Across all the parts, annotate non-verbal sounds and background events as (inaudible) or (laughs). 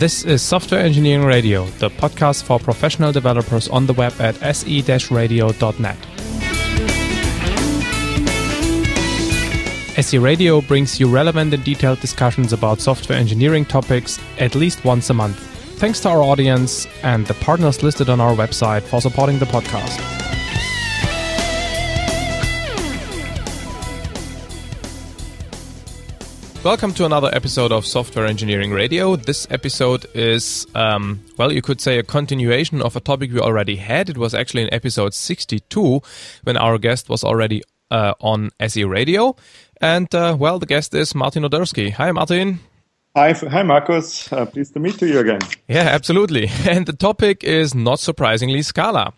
This is Software Engineering Radio, the podcast for professional developers on the web at se-radio.net. SE Radio brings you relevant and detailed discussions about software engineering topics at least once a month. Thanks to our audience and the partners listed on our website for supporting the podcast. Welcome to another episode of Software Engineering Radio. This episode is, um, well, you could say a continuation of a topic we already had. It was actually in episode 62 when our guest was already uh, on SE Radio. And, uh, well, the guest is Martin Odersky. Hi, Martin. Hi, hi, Markus. Uh, pleased to meet you again. Yeah, absolutely. (laughs) And the topic is not surprisingly Scala.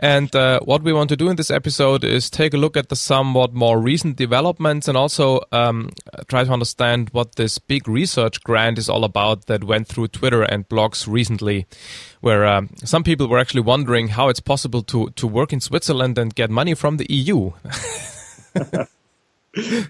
And uh, what we want to do in this episode is take a look at the somewhat more recent developments and also um, try to understand what this big research grant is all about that went through Twitter and blogs recently, where um, some people were actually wondering how it's possible to, to work in Switzerland and get money from the EU. (laughs)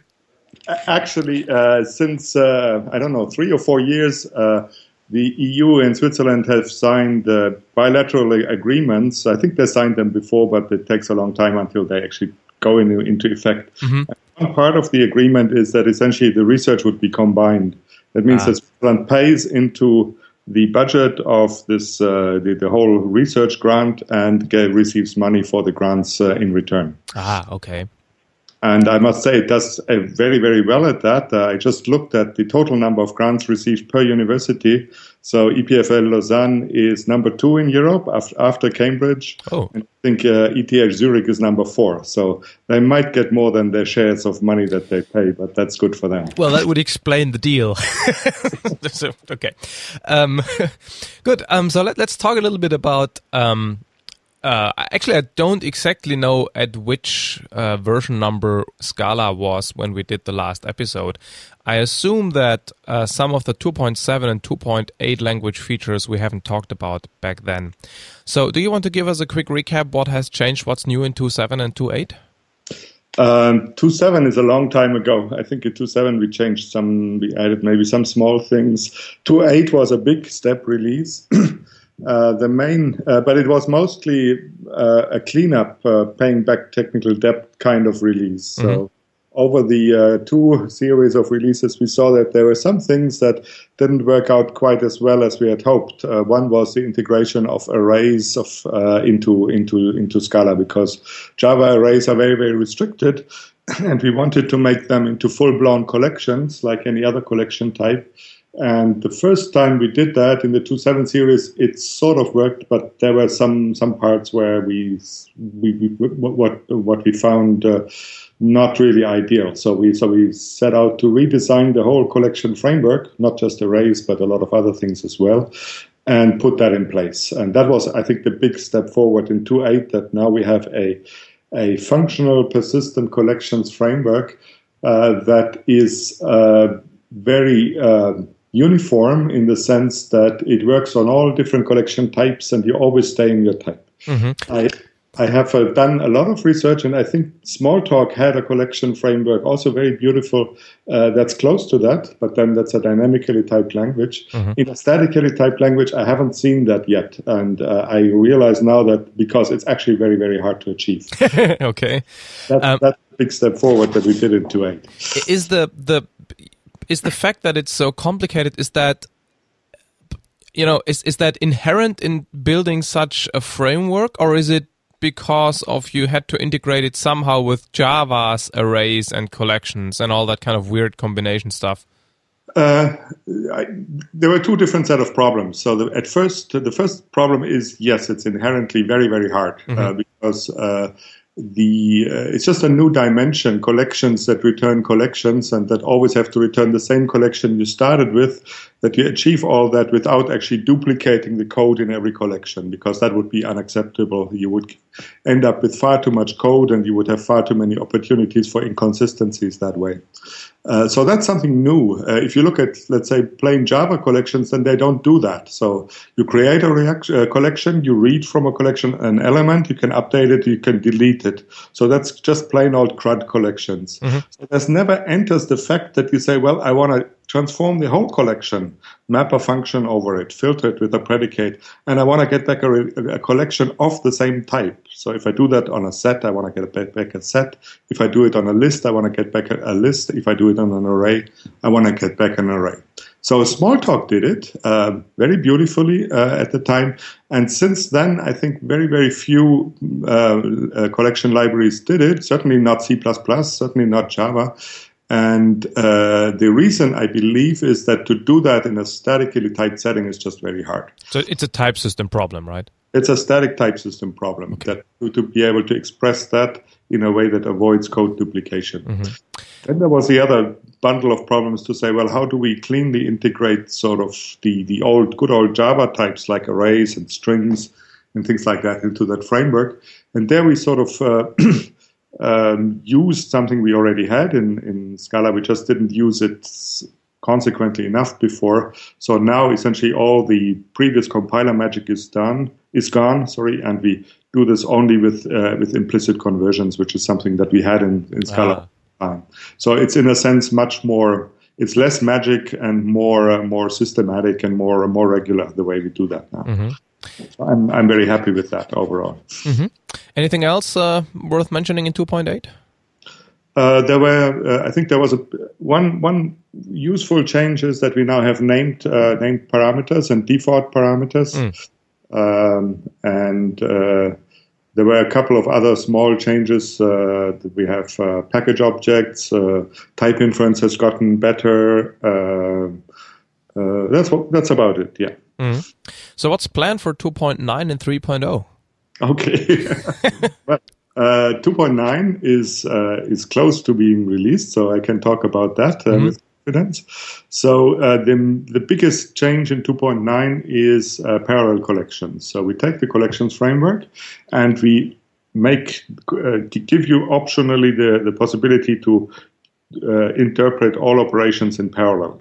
actually, uh, since, uh, I don't know, three or four years, uh, the EU and Switzerland have signed uh, bilateral agreements. I think they signed them before, but it takes a long time until they actually go in, into effect. Mm-hmm. One part of the agreement is that essentially the research would be combined. That means ah. that Switzerland pays into the budget of this uh, the, the, whole research grant and receives money for the grants uh, in return. Ah, okay. And I must say, it does very, very well at that. Uh, I just looked at the total number of grants received per university. So EPFL Lausanne is number two in Europe after Cambridge. Oh. And I think uh, ETH Zurich is number four. So they might get more than their shares of money that they pay, but that's good for them. Well, that would explain the deal. (laughs) so, okay. Um, (laughs) good. Um, so let, us talk a little bit about um, uh, actually, I don't exactly know at which uh, version number Scala was when we did the last episode. I assume that uh, some of the 2.7 and 2.8 language features we haven't talked about back then. So, do you want to give us a quick recap? What has changed? What's new in 2.7 and 2.8? Um, 2.7 is a long time ago. I think in 2.7 we changed some, we added maybe some small things. 2.8 was a big step release. (clears throat) Uh, the main, uh, but it was mostly uh, a cleanup, uh, paying back technical debt kind of release. Mm-hmm. So over the uh, two series of releases, we saw that there were some things that didn't work out quite as well as we had hoped. one was the integration of arrays of into into into Scala because Java arrays are very very restricted, (laughs) and we wanted to make them into full blown collections like any other collection type. And the first time we did that in the 2.7 series, it sort of worked, but there were some some parts where we we, we what what we found uh, not really ideal. So we so we set out to redesign the whole collection framework, not just arrays, but a lot of other things as well, and put that in place. And that was, I think, the big step forward in 2.8. That now we have a a functional persistent collections framework uh, that is uh, very um, uniform in the sense that it works on all different collection types and you always stay in your type. Mm-hmm. I, I have uh, done a lot of research and I think Smalltalk had a collection framework, also very beautiful, uh, that's close to that, but then that's a dynamically typed language. Mm-hmm. In a statically typed language, I haven't seen that yet. And uh, I realize now that because it's actually very, very hard to achieve. (laughs) okay. That, um, that's a big step forward that we did in 2.8. Is the, the is the fact that it's so complicated is that you know is is that inherent in building such a framework or is it because of you had to integrate it somehow with Java's arrays and collections and all that kind of weird combination stuff? Uh, I, there were two different set of problems. So the, at first, the first problem is yes, it's inherently very very hard mm -hmm. uh, mm-hmm. because uh, the uh, it's just a new dimension collections that return collections and that always have to return the same collection you started with that you achieve all that without actually duplicating the code in every collection because that would be unacceptable you would end up with far too much code and you would have far too many opportunities for inconsistencies that way uh, so that's something new. Uh, if you look at, let's say, plain Java collections, then they don't do that. So you create a reaction, uh, collection, you read from a collection an element, you can update it, you can delete it. So that's just plain old CRUD collections. Mm-hmm. So there's never enters the fact that you say, well, I want to transform the whole collection, map a function over it, filter it with a predicate, and I want to get back a, a, collection of the same type. So if I do that on a set, I want to get back a set. If I do it on a list, I want to get back a, list. If I do it on an array, I want to get back an array. So Smalltalk did it uh, very beautifully uh, at the time, and since then, I think very very few uh, uh collection libraries did it. Certainly not C++, certainly not Java. And uh, the reason I believe is that to do that in a statically typed setting is just very hard. So it's a type system problem, right? It's a static type system problem okay. that to be able to express that in a way that avoids code duplication. Mm-hmm. Then there was the other bundle of problems to say, well, how do we cleanly integrate sort of the, the old, good old Java types like arrays and strings and things like that into that framework? And there we sort of uh, (clears throat) um, used something we already had in, in Scala. We just didn't use it consequently enough before. So now essentially all the previous compiler magic is done, is gone, sorry, and we do this only with uh, with implicit conversions, which is something that we had in, in Scala. Ah. so it's in a sense much more. It's less magic and more uh, more systematic and more more regular the way we do that now. Mm-hmm. So I'm I'm very happy with that overall. Mm-hmm. Anything else uh, worth mentioning in 2.8? Uh, there were, uh, I think, there was a one one useful change is that we now have named uh, named parameters and default parameters, mm. um, and uh, there were a couple of other small changes. Uh, we have package objects, type inference has gotten better. that's what, that's about it. Yeah. Mm. So, what's planned for 2.9 and 3.0? Okay. (laughs) well, uh, 2.9 is uh, is close to being released, so I can talk about that uh, mm-hmm. with confidence. So uh, the the biggest change in 2.9 is uh, parallel collections. So we take the collections framework and we make uh, give you optionally the the possibility to interpret all operations in parallel.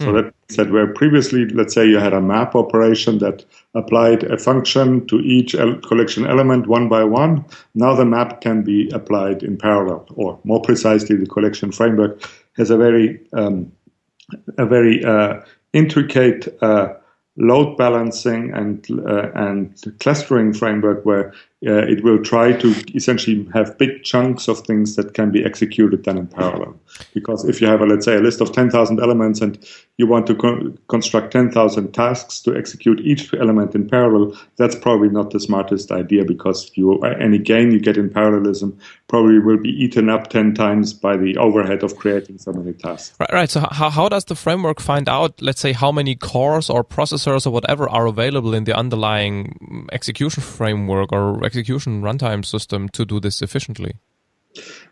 So mm. that said, where previously, let's say you had a map operation that applied a function to each collection element one by one, now the map can be applied in parallel, or more precisely, the collection framework has a very um, a very uh, intricate uh, load balancing and uh, and clustering framework where uh, it will try to essentially have big chunks of things that can be executed then in parallel. Because if you have, a, let's say, a list of 10,000 elements and you want to co- construct 10,000 tasks to execute each element in parallel, that's probably not the smartest idea because you, any gain you get in parallelism probably will be eaten up 10 times by the overhead of creating so many tasks. Right, right. So how, how does the framework find out, let's say, how many cores or processors or whatever are available in the underlying execution framework or execution runtime system to do this efficiently?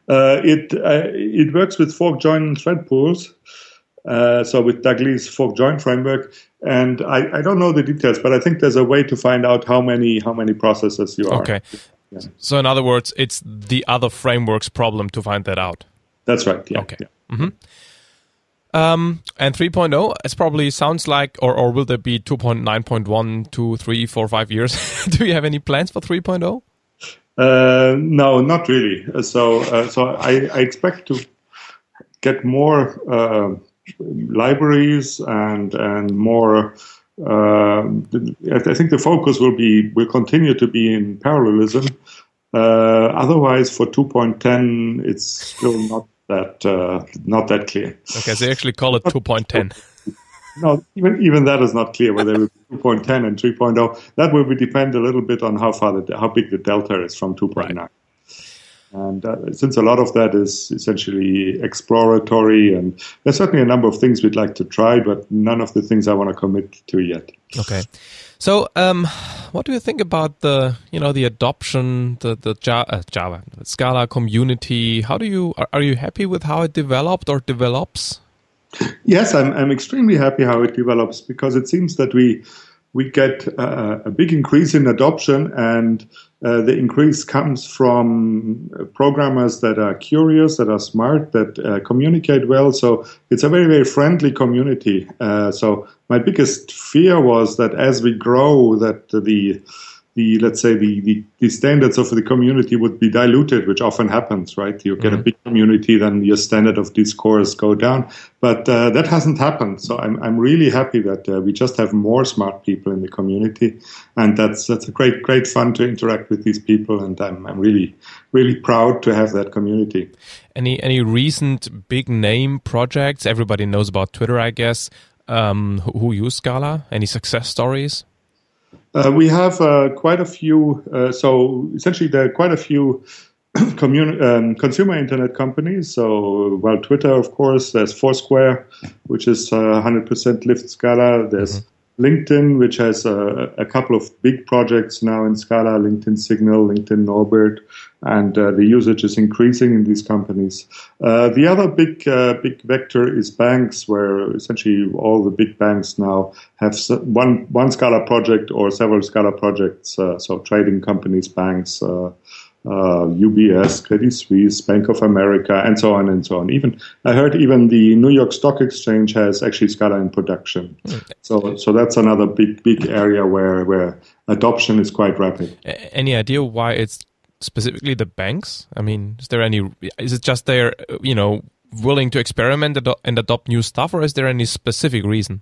Uh, it uh, it works with fork join thread pools. Uh, so with Doug Lea's fork join framework, and I, I don't know the details, but I think there's a way to find out how many how many processes you are. Okay. Yeah. So in other words, it's the other framework's problem to find that out. That's right. Yeah. Okay. Yeah. Mm-hmm. Um, and 3.0, it probably sounds like, or, or will there be 2.9.1, 2, 3, 4, 5 years? (laughs) Do you have any plans for 3.0? Uh, no, not really. So, uh, so I, I, expect to get more uh, libraries and and more. Uh, I think the focus will be will continue to be in parallelism. Uh, otherwise, for 2.10, it's still not that uh, not that clear. Okay, so they actually call it 2.10. (laughs) no, even even that is not clear whether it will be 2.10 and 3.0. That will be depend a little bit on how far the, how big the delta is from 2.9. Right. And uh, since a lot of that is essentially exploratory, and there's certainly a number of things we'd like to try, but none of the things I want to commit to yet. Okay. So, um, what do you think about the you know the adoption, the the Java, uh, Java Scala community? How do you are, are you happy with how it developed or develops? Yes, I'm I'm extremely happy how it develops because it seems that we we get a, a big increase in adoption and uh, the increase comes from programmers that are curious, that are smart, that uh, communicate well. So it's a very, very friendly community. Uh, so my biggest fear was that as we grow, that the the let's say the, the, the standards of the community would be diluted, which often happens, right? You get mm-hmm. a big community, then your standard of discourse go down. But uh, that hasn't happened, so I'm I'm really happy that uh, we just have more smart people in the community, and that's that's a great great fun to interact with these people, and I'm I'm really really proud to have that community. Any any recent big name projects? Everybody knows about Twitter, I guess. Um, who, who use Scala? Any success stories? Uh, we have uh, quite a few. Uh, so essentially, there are quite a few (clears throat) commun- um, consumer internet companies. So, well, Twitter, of course. There's Foursquare, which is 100% uh, Lift Scala. There's mm-hmm. LinkedIn, which has a, a, couple of big projects now in Scala. LinkedIn Signal, LinkedIn Norbert and uh, the usage is increasing in these companies. Uh, the other big uh, big vector is banks, where essentially all the big banks now have one one Scala project or several Scala projects. Uh, so trading companies, banks. UBS, uh, Credit Suisse, Bank of America, and so on and so on. Even I heard even the New York Stock Exchange has actually Scala in production. So, so that's another big big area where where adoption is quite rapid. Any idea why it's specifically the banks? I mean, is there any? Is it just they're you know willing to experiment and adopt new stuff, or is there any specific reason?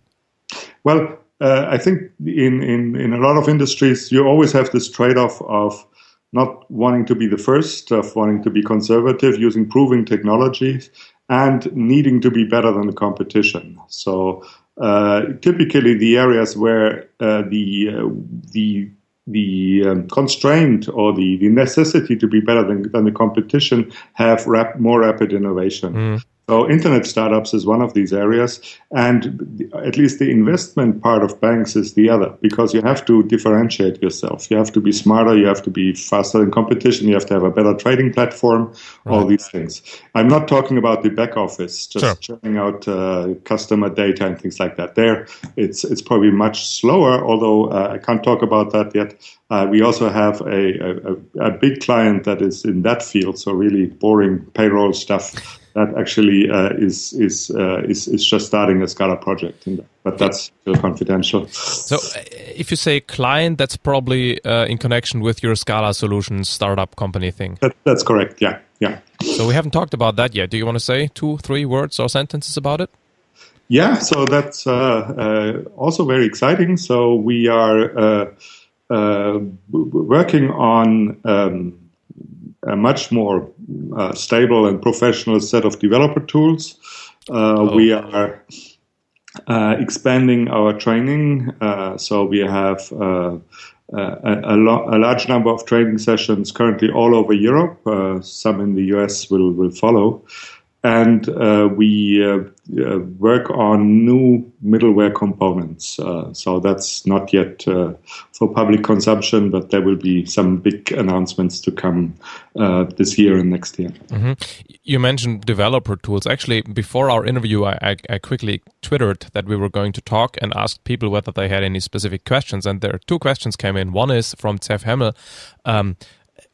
Well, uh, I think in, in in a lot of industries, you always have this trade-off of not wanting to be the first, of wanting to be conservative, using proven technologies, and needing to be better than the competition. So. Uh, typically, the areas where uh, the uh, the the um, constraint or the, the necessity to be better than, than the competition have rap- more rapid innovation. Mm. So internet startups is one of these areas, and at least the investment part of banks is the other because you have to differentiate yourself. You have to be smarter. You have to be faster in competition. You have to have a better trading platform. Right. All these things. I'm not talking about the back office, just sure. churning out uh, customer data and things like that. There, it's it's probably much slower. Although uh, I can't talk about that yet. Uh, we also have a, a, a big client that is in that field, so really boring payroll stuff that actually uh, is is, uh, is is just starting a Scala project, that, but that's still confidential. So, uh, if you say client, that's probably uh, in connection with your Scala Solutions startup company thing. That, that's correct. Yeah, yeah. So we haven't talked about that yet. Do you want to say two, three words or sentences about it? Yeah, so that's uh, uh, also very exciting. So we are working on. Um, a much more uh, stable and professional set of developer tools. Uh, oh. We are uh, expanding our training, uh, so we have uh, a, a, lo- a, large number of training sessions currently all over Europe. Uh, some in the US will will follow and uh, we uh, work on new middleware components. Uh, so that's not yet uh, for public consumption, but there will be some big announcements to come uh, this year and next year. Mm-hmm. You mentioned developer tools. Actually, before our interview, I, I, I, quickly twittered that we were going to talk and ask people whether they had any specific questions. And there are two questions came in. One is from Zef Hemel. Um,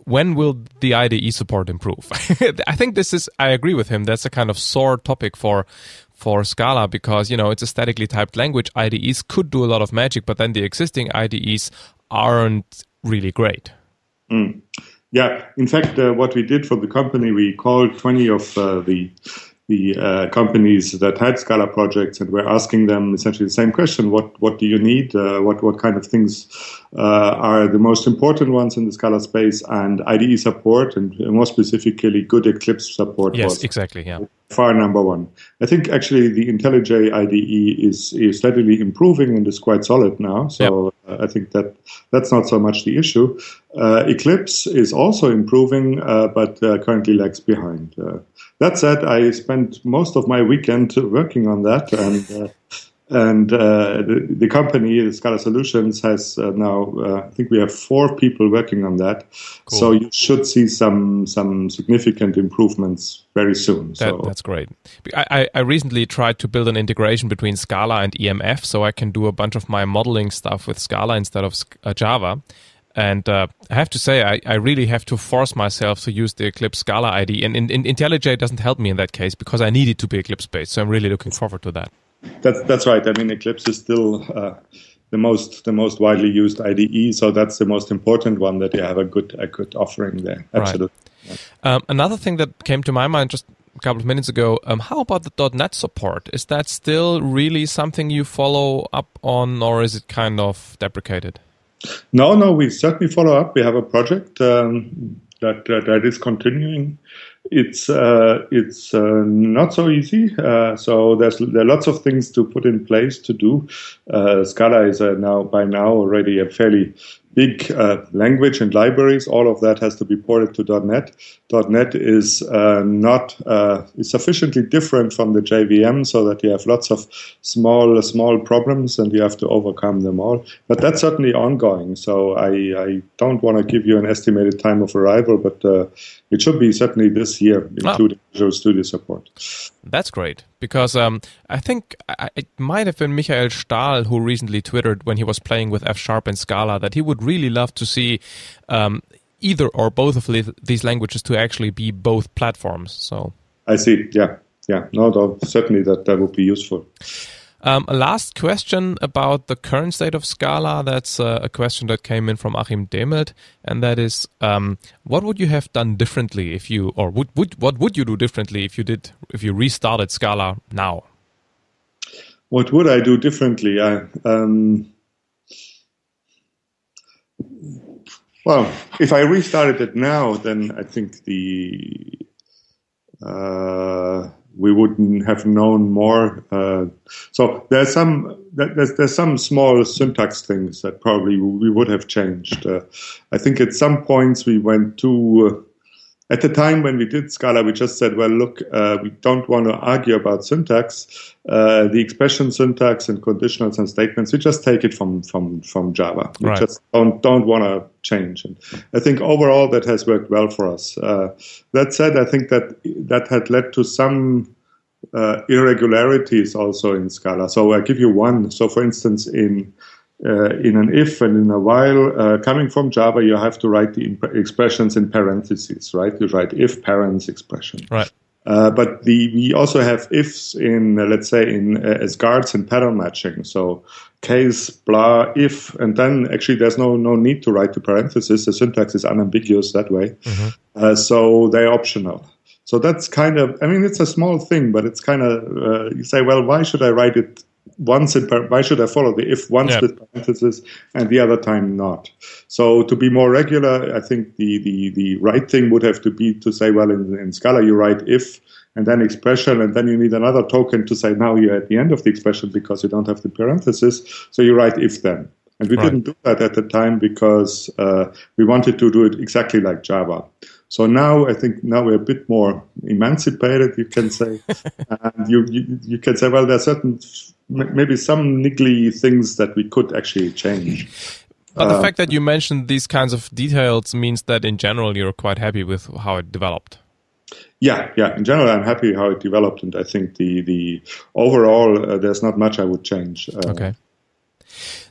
when will the IDE support improve? (laughs) I think this is, I agree with him. That's a kind of sore topic for, for Scala because, you know, it's a statically typed language. IDEs could do a lot of magic, but then the existing IDEs aren't really great. Mm. Yeah. In fact, uh, what we did for the company, we called 20 of uh, the the uh, companies that had Scala projects, and we're asking them essentially the same question: What what do you need? Uh, what what kind of things are the most important ones in the Scala space? And IDE support, and more specifically, good Eclipse support. Yes, exactly. Yeah, far number one. I think actually the IntelliJ IDE is is steadily improving and is quite solid now. So yep. Uh, I think that that's not so much the issue. Uh, Eclipse is also improving, uh, but currently lags behind. That said, I spent most of my weekend working on that, and uh, and uh, the, the, company, Scala Solutions, has uh, now uh, I think we have four people working on that. Cool. So you should see some some significant improvements very soon. That, so. That's great. I, I recently tried to build an integration between Scala and EMF, so I can do a bunch of my modeling stuff with Scala instead of uh, Java. And uh, I have to say, I, I really have to force myself to use the Eclipse Scala IDE. And in, in, IntelliJ doesn't help me in that case because I need it to be Eclipse based. So I'm really looking forward to that. That's, that's right. I mean, Eclipse is still uh, the most the most widely used IDE. So that's the most important one that you have a good a good offering there. Absolutely. Right. Um, another thing that came to my mind just a couple of minutes ago. Um, how about the .NET support? Is that still really something you follow up on, or is it kind of deprecated? No, no, we certainly follow up. We have a project um, that, that, that is continuing. It's uh, it's uh, not so easy. Uh, so there's there are lots of things to put in place to do. Uh, Scala is now by now already a fairly big uh, language and libraries. All of that has to be ported to .NET. .NET is uh, not uh, is sufficiently different from the JVM, so that you have lots of small small problems and you have to overcome them all. But that's certainly ongoing. So I, I don't want to give you an estimated time of arrival, but uh, it should be certainly this year, including oh. Visual Studio support. That's great because um, I think it might have been Michael Stal who recently twittered when he was playing with F Sharp and Scala that he would really love to see um, either or both of these languages to actually be both platforms. So I see. Yeah, yeah. No, doubt certainly that that would be useful. Um, a last question about the current state of Scala. That's uh, a question that came in from Achim Demelt, and that is, um, what would you have done differently if you, or would, would what would you do differently if you did, if you restarted Scala now? What would I do differently? Um, well, if I restarted it now, then I think the uh, we wouldn't have known more. Uh, so there's some there's there's some small syntax things that probably we would have changed. Uh, I think at some points we went too. At the time when we did Scala, we just said, well, look, uh, we don't want to argue about syntax. Uh, the expression syntax and conditionals and statements, we just take it from from from Java. We right. just don't don't want to change. And I think overall that has worked well for us. Uh, that said, I think that that had led to some uh, irregularities also in Scala. So I give you one. So for instance, in uh, in an if and in a while, uh, coming from Java, you have to write the imp- expressions in parentheses, right? You write if parents expression. Right. Uh, but the, we also have ifs in, uh, let's say, in uh, as guards in pattern matching. So case blah if, and then actually there's no no need to write the parentheses. The syntax is unambiguous that way. Mm-hmm. Uh, so they're optional. So that's kind of, I mean, it's a small thing, but it's kind of, you say, well, why should I write it once in why should I follow the if once with parentheses and the other time not? So to be more regular, I think the the the right thing would have to be to say, well, in, in Scala you write if and then expression, and then you need another token to say now you're at the end of the expression because you don't have the parentheses. So you write if then. And we right. didn't do that at the time because uh, we wanted to do it exactly like Java. So now I think now we're a bit more emancipated, you can say. (laughs) and you, you, you can say, well, there are certain, maybe some niggly things that we could actually change. But the uh, fact that you mentioned these kinds of details means that in general you're quite happy with how it developed. Yeah, yeah. In general, I'm happy how it developed, and I think the the overall uh, there's not much I would change. Uh, okay.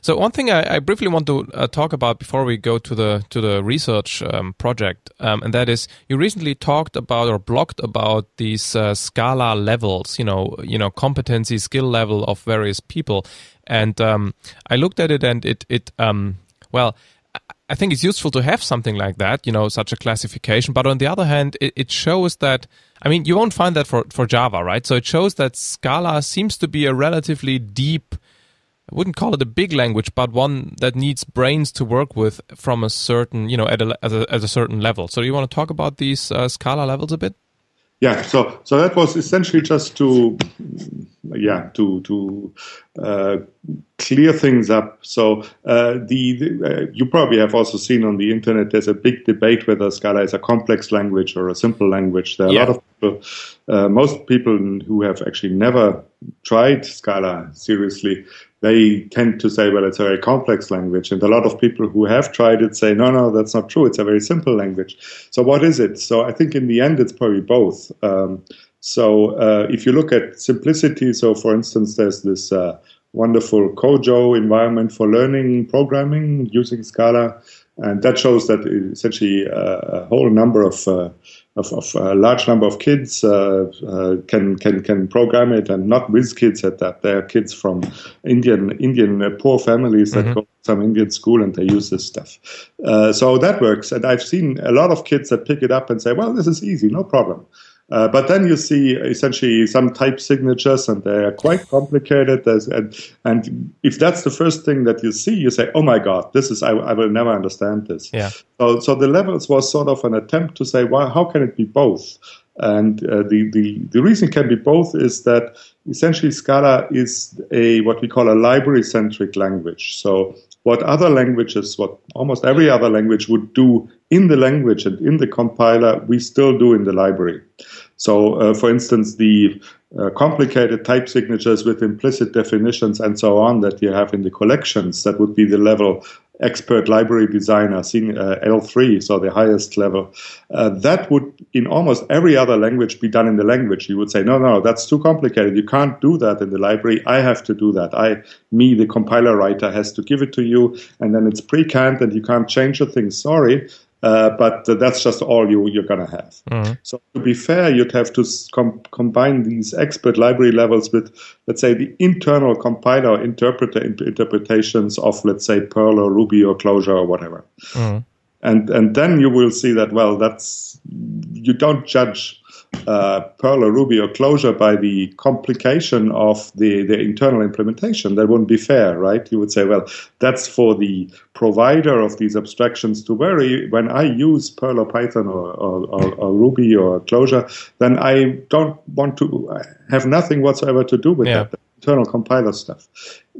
So one thing I, I briefly want to uh, talk about before we go to the to the research um, project, um, and that is you recently talked about or blogged about these uh, Scala levels, you know, you know, competency skill level of various people, and um, I looked at it and it it um, well. I think it's useful to have something like that, you know, such a classification. But on the other hand, it, it shows that, I mean, you won't find that for, for Java, right? So it shows that Scala seems to be a relatively deep I wouldn't call it a big language, but one that needs brains to work with from a certain, you know, at a, at a, at a certain level. So, you want to talk about these uh, Scala levels a bit? Yeah, so so that was essentially just to, yeah, to to uh, clear things up. So uh, the, the uh, you probably have also seen on the internet there's a big debate whether Scala is a complex language or a simple language. There are yeah. a lot of people, uh, most people who have actually never tried Scala seriously they tend to say, well, it's a very complex language. And a lot of people who have tried it say, no, no, that's not true. It's a very simple language. So what is it? So I think in the end, it's probably both. Um, so uh, if you look at simplicity, so for instance, there's this uh, wonderful Kojo environment for learning programming using Scala. and that shows that essentially a whole number of of, of, a large number of kids uh, uh, can can can program it, and not with kids at that. They are kids from Indian Indian uh, poor families that mm-hmm. go to some Indian school and they use this stuff. Uh, so that works, and I've seen a lot of kids that pick it up and say, "Well, this is easy, no problem." Uh, but then you see essentially some type signatures, and they are quite complicated. and, and if that's the first thing that you see, you say, "Oh my God, this is I, I will never understand this." Yeah. So, so the levels was sort of an attempt to say, "Well, how can it be both?" And uh, the, the the reason can be both is that essentially Scala is a what we call a library centric language. So what other languages, what almost every other language would do in the language and in the compiler, we still do in the library. So, uh, for instance, the uh, complicated type signatures with implicit definitions and so on that you have in the collections, that would be the level expert library designer, seeing uh, L3, so the highest level. Uh, that would, in almost every other language, be done in the language. You would say, no, no, that's too complicated. You can't do that in the library. I have to do that. I, me, the compiler writer, has to give it to you, and then it's pre-canned, and you can't change a thing. Sorry. Uh, but that's just all you, you're going to have. Mm-hmm. So to be fair, you'd have to com- combine these expert library levels with, let's say, the internal compiler interpreter interpretations of, let's say, Perl or Ruby or Clojure or whatever. Mm-hmm. And and then you will see that well, that's you don't judge uh, Perl or Ruby or Clojure by the complication of the, the internal implementation. That wouldn't be fair, right? You would say, well, that's for the provider of these abstractions to worry. When I use Perl or Python or, or, or, or Ruby or Clojure, then I don't want to have nothing whatsoever to do with yeah. that internal compiler stuff.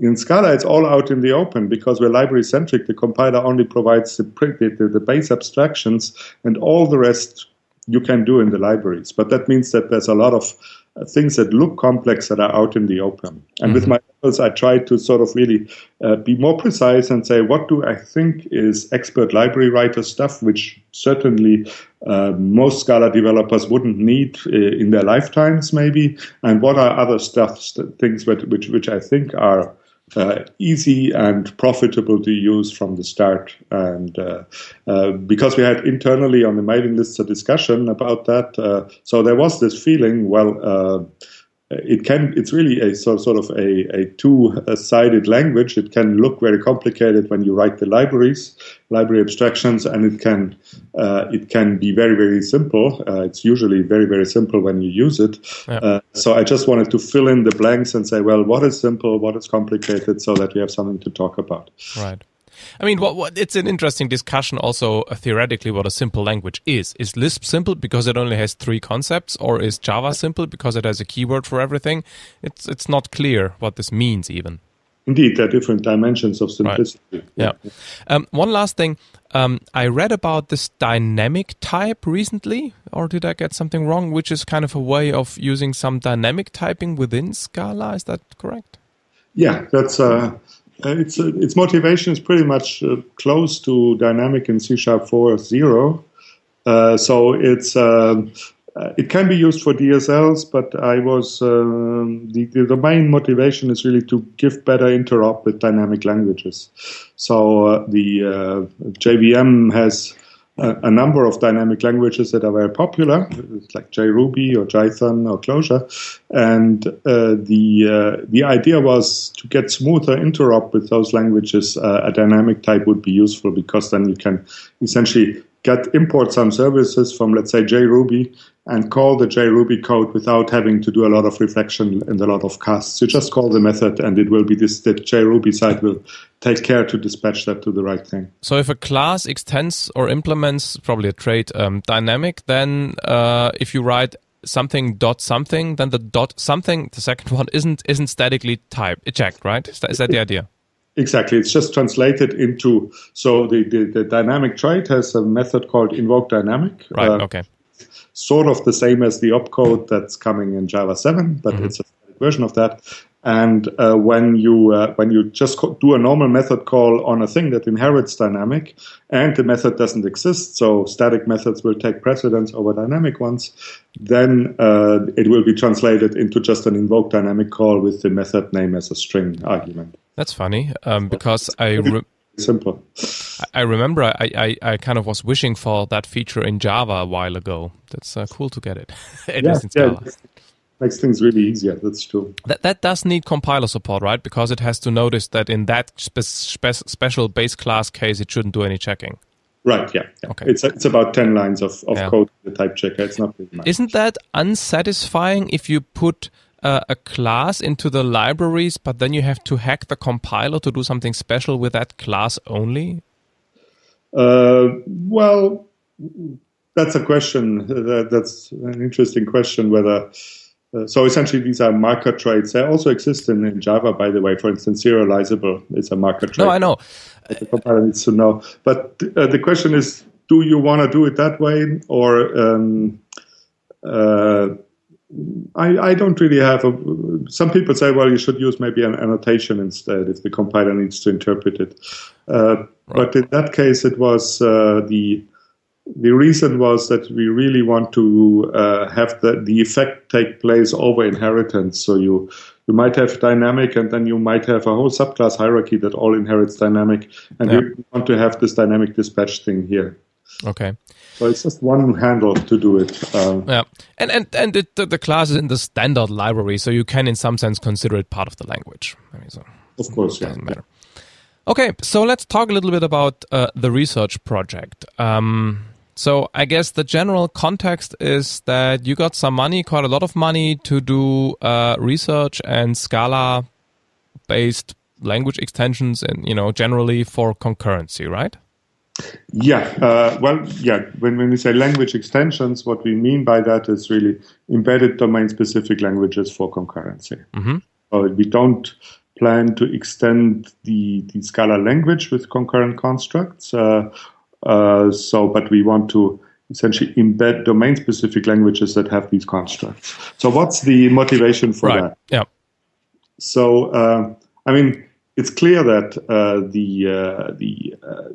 In Scala, it's all out in the open because we're library centric. The compiler only provides the, the, the base abstractions, and all the rest you can do in the libraries. But that means that there's a lot of uh, things that look complex that are out in the open. And mm-hmm. with my levels, I try to sort of really uh, be more precise and say, what do I think is expert library writer stuff, which certainly uh, most Scala developers wouldn't need uh, in their lifetimes, maybe, and what are other stuff, things which, which, which I think are uh, easy and profitable to use from the start. And uh, uh, because we had internally on the mailing list a discussion about that, uh, so there was this feeling, well, uh, it can it's really a sort, sort of a, a two-sided language. It can look very complicated when you write the libraries library abstractions and it can uh, it can be very very simple. Uh, it's usually very very simple when you use it. Yeah. uh, so i just wanted to fill in the blanks and say well what is simple what is complicated so that we have something to talk about. Right I mean, what, what, it's an interesting discussion also uh, theoretically what a simple language is. Is Lisp simple because it only has three concepts, or is Java simple because it has a keyword for everything? It's it's not clear what this means even. Indeed, there are different dimensions of simplicity. Right. Yeah. Um, one last thing. Um, I read about this dynamic type recently, or did I get something wrong? Which is kind of a way of using some dynamic typing within Scala. Is that correct? Yeah, that's uh, uh, its uh, its motivation is pretty much uh, close to dynamic in C sharp 4.0. Uh, so it's um, uh, it can be used for DSLs, but I was um, the, the main motivation is really to give better interop with dynamic languages. So the JVM has a, number of dynamic languages that are very popular, like JRuby or Jython or Clojure. And uh, the uh, the idea was to get smoother interop with those languages. Uh, a dynamic type would be useful because then you can essentially get import some services from, let's say, JRuby and call the JRuby code without having to do a lot of reflection and a lot of casts. You just call the method and it will be this, the JRuby side will take care to dispatch that to the right thing. So if a class extends or implements probably a trait um, dynamic, then uh, if you write something dot something, then the dot something, the second (laughs) one isn't isn't statically typed, checked, right? Is that, is that the idea? Exactly. It's just translated into, so the, the, the, dynamic trait has a method called invoke dynamic. Right, uh, okay. Sort of the same as the opcode that's coming in Java 7, but mm-hmm. it's a version of that. And uh, when you uh, when you just do a normal method call on a thing that inherits dynamic, and the method doesn't exist, so static methods will take precedence over dynamic ones, then uh, it will be translated into just an invoke dynamic call with the method name as a string argument. That's funny um, because I. Re- simple. I remember I, I, I kind of was wishing for that feature in Java a while ago. That's uh, cool to get it. (laughs) it yeah. Yeah, makes things really easier. That's true. That that does need compiler support, right? Because it has to notice that in that spe- spe- special base class case, it shouldn't do any checking. Right. Yeah. yeah. Okay. It's it's about ten lines of, of Yeah. code the type checker. It's not really. Isn't that unsatisfying if you put uh, a class into the libraries, but then you have to hack the compiler to do something special with that class only? Uh, well, that's a question. That, that's an interesting question. Whether uh, so, essentially, these are marker traits. They also exist in, in Java, by the way. For instance, serializable is a marker trait. No, I know. The compiler needs to know. But uh, the question is, do you want to do it that way, or um, uh, I, I don't really have a. Some people say, well, you should use maybe an annotation instead if the compiler needs to interpret it. Uh, But in that case, it was uh, the the reason was that we really want to uh, have the, the effect take place over inheritance. So you you might have dynamic, and then you might have a whole subclass hierarchy that all inherits dynamic, and Yeah. we want to have this dynamic dispatch thing here. Okay. So it's just one handle to do it. Um, Yeah, and and and it, the, the class is in the standard library, so you can, in some sense, consider it part of the language. I mean, so of course, yeah. doesn't matter. Okay, so let's talk a little bit about uh, the research project. Um, so I guess the general context is that you got some money, quite a lot of money, to do uh, research and Scala-based language extensions, and you know, generally for concurrency, right? Yeah, uh, well, yeah. When, when we say language extensions, what we mean by that is really embedded domain-specific languages for concurrency. Mhm. So we don't plan to extend the, the Scala language with concurrent constructs. Uh, uh, so, but we want to essentially embed domain-specific languages that have these constructs. So, what's the motivation for right. that? Yeah. So, uh, I mean, it's clear that uh, the uh, the uh,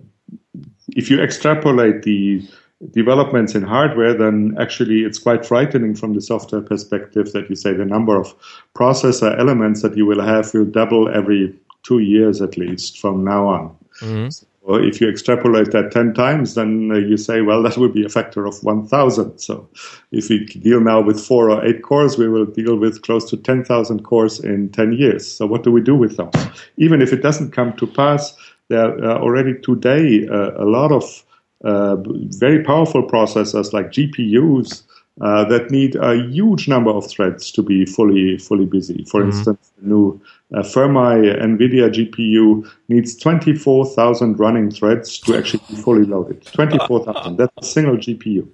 if you extrapolate the developments in hardware, then actually it's quite frightening from the software perspective that you say the number of processor elements that you will have will double every two years at least from now on. So if you extrapolate that 10 times, then uh, you say, well, that will be a factor of 1,000. So if we deal now with four or eight cores, we will deal with close to 10,000 cores in 10 years. So what do we do with those? Even if it doesn't come to pass, there are already today uh, a lot of uh, very powerful processors like GPUs uh, that need a huge number of threads to be fully fully busy. For instance, the new uh, Fermi NVIDIA GPU needs 24,000 running threads to actually be fully loaded. 24,000. That's a single GPU.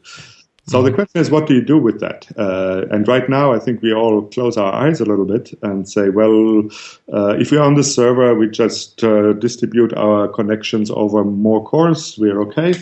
So the question is, what do you do with that? Uh, and right now, I think we all close our eyes a little bit and say, well, uh, if we're on the server, we just uh, distribute our connections over more cores, we're okay.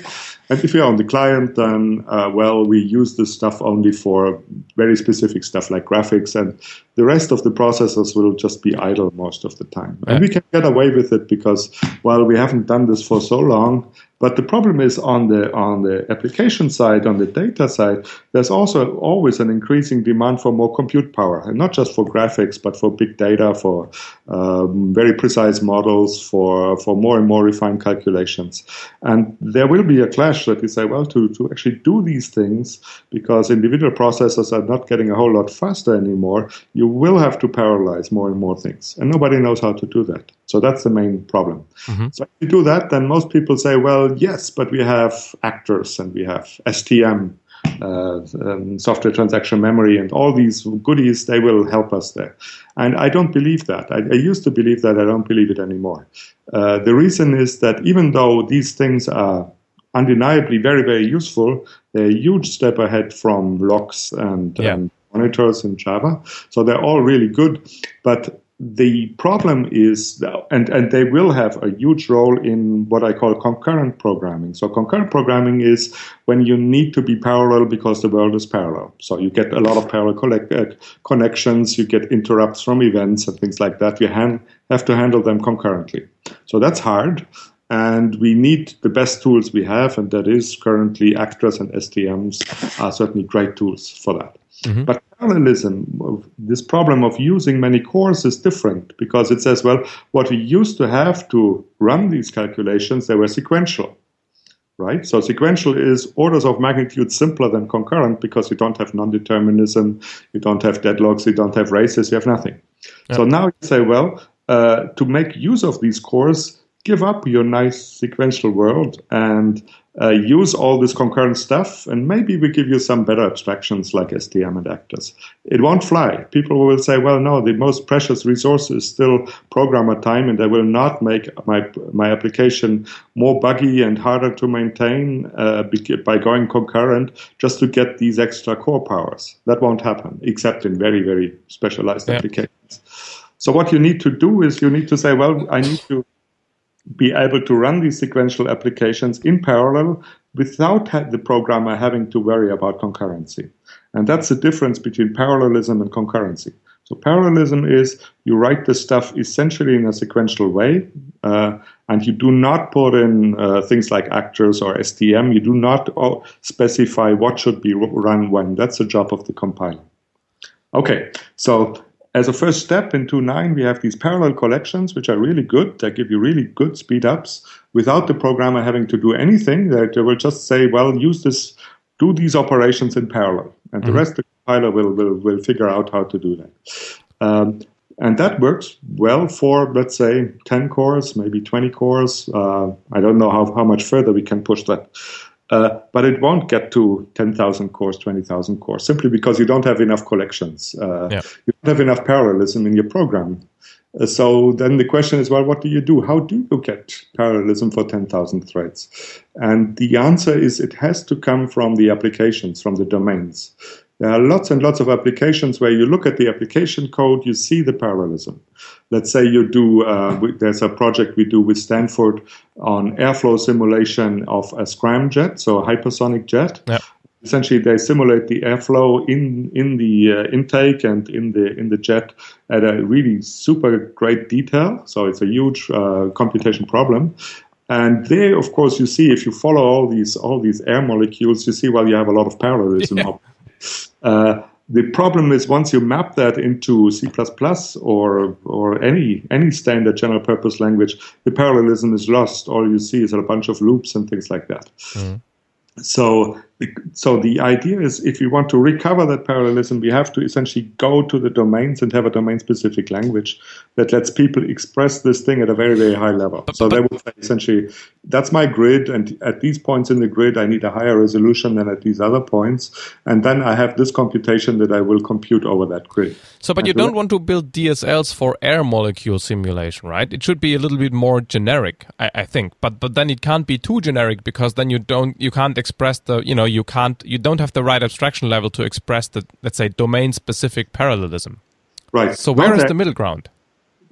And if you're on the client, then, uh, well, we use this stuff only for very specific stuff like graphics, and the rest of the processors will just be idle most of the time. And we can get away with it because, well, we haven't done this for so long. But the problem is on the on the application side, on the data side, there's also always an increasing demand for more compute power, and not just for graphics, but for big data, for um, very precise models, for for more and more refined calculations. And there will be a clash that you say, well, to to actually do these things, because individual processors are not getting a whole lot faster anymore, you will have to parallelize more and more things, and nobody knows how to do that. So that's the main problem. So if you do that, then most people say, well, yes, but we have actors and we have STM, uh, um, software transaction memory, and all these goodies, they will help us there. And I don't believe that. I, I used to believe that. I don't believe it anymore. Uh, the reason is that even though these things are undeniably very, very useful, they're a huge step ahead from locks and, Yeah. and monitors in Java. So they're all really good. But the problem is, and, and they will have a huge role in what I call concurrent programming. So concurrent programming is when you need to be parallel because the world is parallel. So you get a lot of parallel collect, uh, connections, you get interrupts from events and things like that. You han- have to handle them concurrently. So that's hard. And we need the best tools we have, and that is currently actors and STMs are certainly great tools for that. But parallelism, this problem of using many cores is different because it says, well, what we used to have to run these calculations, they were sequential, right? So sequential is orders of magnitude simpler than concurrent because you don't have non-determinism, you don't have deadlocks, you don't have races, you have nothing. Yeah. So now you say, well, uh, to make use of these cores, give up your nice sequential world and uh, use all this concurrent stuff, and maybe we give you some better abstractions like STM and actors. It won't fly. People will say, well, no, the most precious resource is still programmer time, and I will not make my, my application more buggy and harder to maintain uh, by going concurrent just to get these extra core powers. That won't happen, except in very, very specialized yeah. applications. So what you need to do is you need to say, well, I need to be able to run these sequential applications in parallel without the programmer having to worry about concurrency. And that's the difference between parallelism and concurrency. So parallelism is you write the stuff essentially in a sequential way, uh, and you do not put in uh, things like actors or STM. You do not uh, specify what should be run when. That's the job of the compiler. Okay, so as a first step in 2.9, we have these parallel collections, which are really good. They give you really good speed ups without the programmer having to do anything. They will just say, well, use this, do these operations in parallel. And mm-hmm. the rest the compiler will, will, will figure out how to do that. Um, and that works well for, let's say, 10 cores, maybe 20 cores. Uh, I don't know how, how much further we can push that. Uh, but it won't get to 10,000 cores, 20,000 cores, simply because you don't have enough collections. Uh, yeah. You don't have enough parallelism in your program. Uh, so then the question is, well, what do you do? How do you get parallelism for 10,000 threads? And the answer is it has to come from the applications, from the domains. There are lots and lots of applications where you look at the application code, you see the parallelism. Let's say you do, uh, there's a project we do with Stanford on airflow simulation of a scramjet, so a hypersonic jet. Yep. Essentially, they simulate the airflow in in the uh, intake and in the in the jet at a really super great detail. So it's a huge uh, computation problem. And there, of course, you see if you follow all these all these air molecules, you see well you have a lot of parallelism. Yeah. Uh, the problem is once you map that into C++ or or any any standard general purpose language, the parallelism is lost. All you see is a bunch of loops and things like that. Mm. So so the idea is if we want to recover that parallelism, we have to essentially go to the domains and have a domain-specific language that lets people express this thing at a very, very high level. So they would say essentially, that's my grid, and at these points in the grid, I need a higher resolution than at these other points, and then I have this computation that I will compute over that grid. So, but you don't want to build DSLs for air molecule simulation, right? It should be a little bit more generic, I, I think. But but then it can't be too generic because then you don't you can't express the you know you can't you don't have the right abstraction level to express the let's say domain specific parallelism. Right. So where is the middle ground?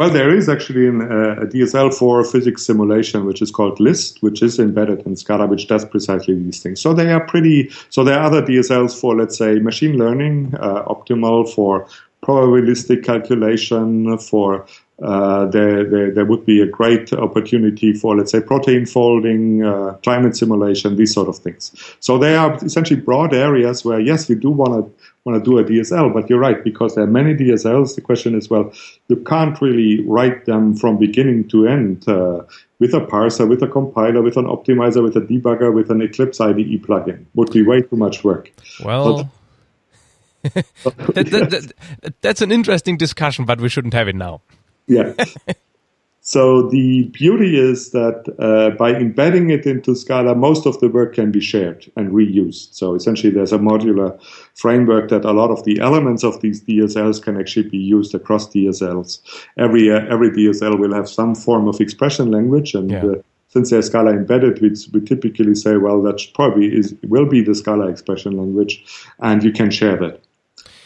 Well, there is actually an, uh, a DSL for physics simulation, which is called Liszt, which is embedded in Scala, which does precisely these things. So they are pretty. So there are other DSLs for, let's say, machine learning, uh, optimal for probabilistic calculation, for uh, there, there, there, would be a great opportunity for, let's say, protein folding, uh, climate simulation, these sort of things. So they are essentially broad areas where, yes, we do want to want to do a DSL, but you're right because there are many DSLs. The question is, well, you can't really write them from beginning to end uh, with a parser, with a compiler, with an optimizer, with a debugger, with an Eclipse IDE plugin. Would be way too much work. Well. (laughs) That, that, that, that's an interesting discussion, but we shouldn't have it now yeah. (laughs) So the beauty is that uh, by embedding it into Scala, most of the work can be shared and reused. So essentially, there's a modular framework that a lot of the elements of these DSLs can actually be used across DSLs. Every uh, every DSL will have some form of expression language, and yeah. uh, since there's Scala embedded, we, we typically say, well, that probably is will be the Scala expression language, and you can share that.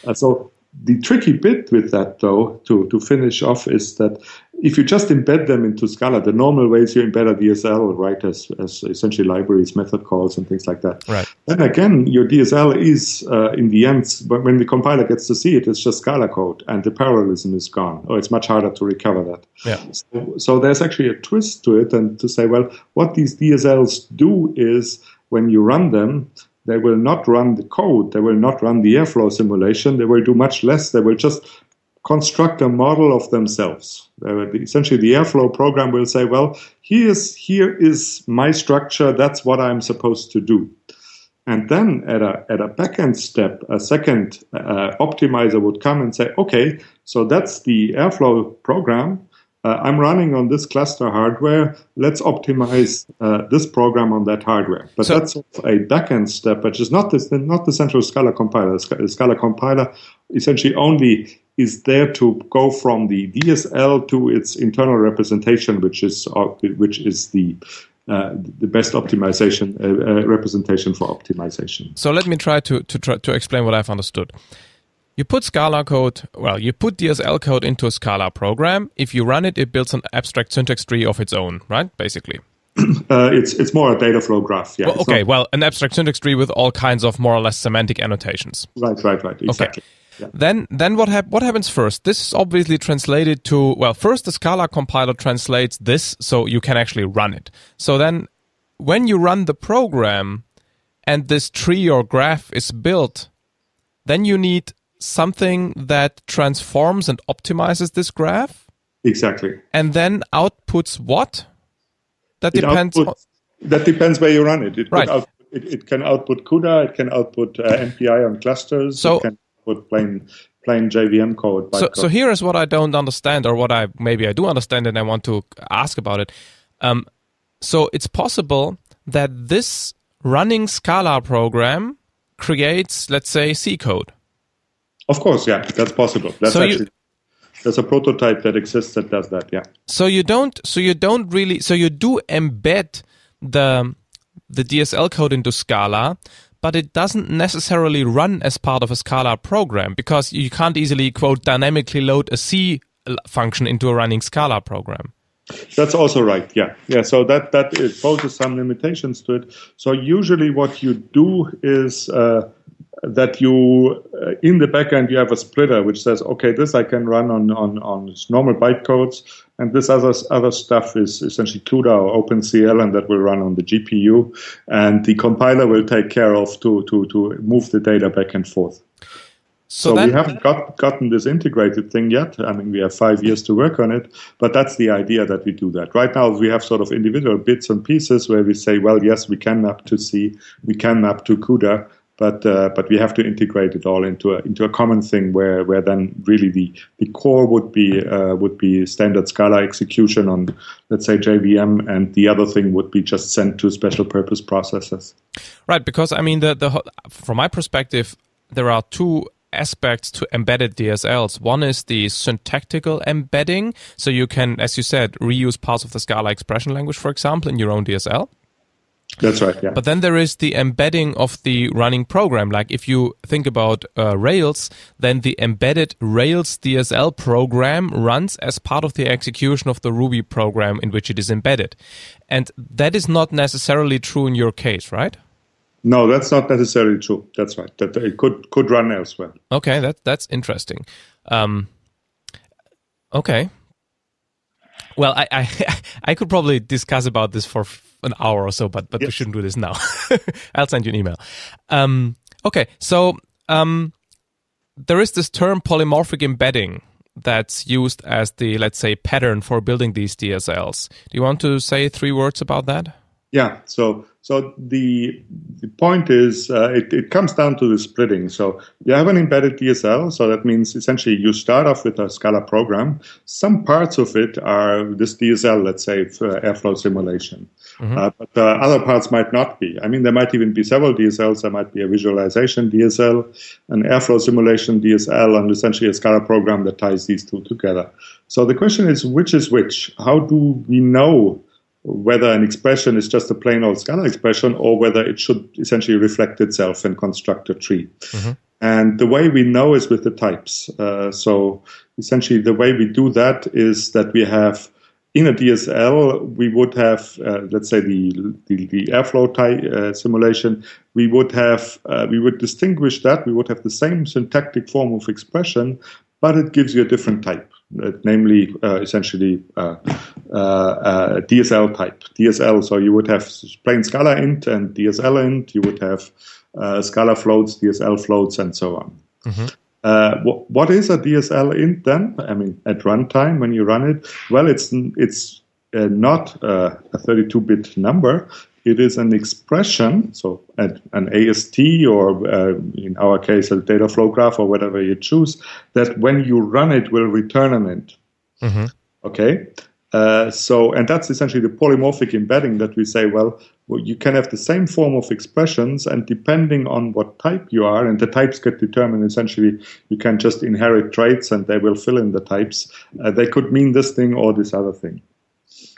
Uh, so the tricky bit with that, though, to, to finish off, is that if you just embed them into Scala, the normal ways you embed a DSL, right, as, as essentially libraries, method calls, and things like that. Right. Then again, your DSL is, uh, in the end, but when the compiler gets to see it, it's just Scala code, and the parallelism is gone. Or it's much harder to recover that. Yeah. So, so there's actually a twist to it, and to say, well, what these DSLs do is when you run them, they will not run the code, they will not run the airflow simulation, they will do much less, they will just construct a model of themselves. essentially, the airflow program will say, well, here's, here is my structure, that's what I'm supposed to do. And then at a, at a backend step, a second uh, optimizer would come and say, okay, so that's the Airflow program. Uh, I'm running on this cluster hardware. Let's optimize uh, this program on that hardware. But so, that's a backend step, which is not, this, not the central Scala compiler. The Scala compiler essentially only is there to go from the DSL to its internal representation, which is uh, which is the uh, the best optimization uh, uh, representation for optimization. So let me try to to try to explain what I've understood. You put Scala code, well, you put DSL code into a Scala program. If you run it, it builds an abstract syntax tree of its own, right? Basically. (clears throat) Uh, it's it's more a data flow graph. Yeah. Well, okay. Not... Well, an abstract syntax tree with all kinds of more or less semantic annotations. Right. Right. Right. Exactly. Okay. Then, then what, hap- what happens first? This is obviously translated to, well, first the Scala compiler translates this so you can actually run it. So then when you run the program and this tree or graph is built, then you need something that transforms and optimizes this graph. Exactly. And then outputs what? That it depends. Outputs, on... That depends where you run it. It, right. Out, it, it, can output CUDA. It can output uh, MPI on clusters. So put plain plain JVM code. So, code. so here is what I don't understand, or what I maybe I do understand, and I want to ask about it. Um, so it's possible that this running Scala program creates, let's say, C code. Of course, yeah, that's possible. That's so actually. You, there's a prototype that exists that does that. Yeah. So you don't. So you don't really. So you do embed the the DSL code into Scala, but it doesn't necessarily run as part of a Scala program because you can't easily, quote, dynamically load a C function into a running Scala program. That's also right. Yeah, yeah. So that that it poses some limitations to it. So usually, what you do is uh, that you uh, in the backend you have a splitter which says, okay, this I can run on on on normal bytecodes, and this other other stuff is essentially CUDA or OpenCL, and that will run on the GPU, and the compiler will take care of to to to move the data back and forth. So, so we haven't got, gotten this integrated thing yet. I mean, we have five years to work on it, but that's the idea that we do that. Right now, we have sort of individual bits and pieces where we say, well, yes, we can map to C, we can map to CUDA, but uh, but we have to integrate it all into a into a common thing where where then really the the core would be uh, would be standard Scala execution on let's say JVM, and the other thing would be just sent to special purpose processors. Right, because I mean the the from my perspective, there are two aspects to embedded DSLs. One is the syntactical embedding, so you can, as you said, reuse parts of the Scala expression language, for example, in your own DSL. That's right. Yeah. But then there is the embedding of the running program. Like if you think about uh, Rails, then the embedded Rails DSL program runs as part of the execution of the Ruby program in which it is embedded, and that is not necessarily true in your case, right? No, that's not necessarily true. That's right. That it could could run elsewhere. Okay, that that's interesting. Um, okay. Well, I, I (laughs) I could probably discuss about this for an hour or so, but but yes. we shouldn't do this now. (laughs) I'll send you an email. Um, okay, so um, there is this term polymorphic embedding that's used as the let's say pattern for building these DSLs. Do you want to say three words about that? Yeah. So so the the point is, uh, it, it comes down to the splitting. So you have an embedded DSL. So that means essentially you start off with a Scala program. Some parts of it are this DSL, let's say, for airflow simulation. Mm-hmm. Uh, but uh, other parts might not be. I mean, there might even be several DSLs. There might be a visualization DSL, an airflow simulation DSL, and essentially a Scala program that ties these two together. So the question is, which is which? How do we know whether an expression is just a plain old Scala expression or whether it should essentially reflect itself and construct a tree. Mm-hmm. And the way we know is with the types. Uh, so essentially, the way we do that is that we have in a DSL, we would have, uh, let's say, the the, the airflow type uh, simulation. We would have, uh, we would distinguish that. We would have the same syntactic form of expression, but it gives you a different type. Uh, namely uh, essentially uh, uh, DSL type. DSL, so you would have plain Scala int and DSL int, you would have Scala floats, DSL floats, and so on. Mm-hmm. Uh, what is a DSL int then? I mean, at runtime when you run it, well, it's it's uh, not uh, a 32-bit number. It is an expression, so an AST or uh, in our case a data flow graph or whatever you choose, that when you run it will return an int. Mm-hmm. Okay, uh, so, and that's essentially the polymorphic embedding that we say, well, well, you can have the same form of expressions, and depending on what type you are, and the types get determined essentially, you can just inherit traits and they will fill in the types. Uh, they could mean this thing or this other thing.